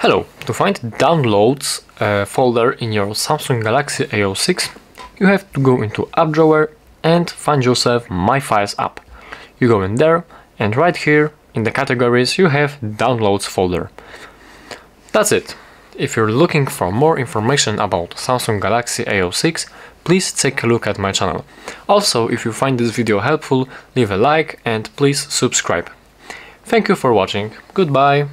Hello, to find downloads uh, folder in your Samsung Galaxy A06 you have to go into app drawer and find yourself My Files app. You go in there and right here in the categories you have downloads folder. That's it. If you're looking for more information about Samsung Galaxy A06 please take a look at my channel. Also if you find this video helpful leave a like and please subscribe. Thank you for watching. Goodbye.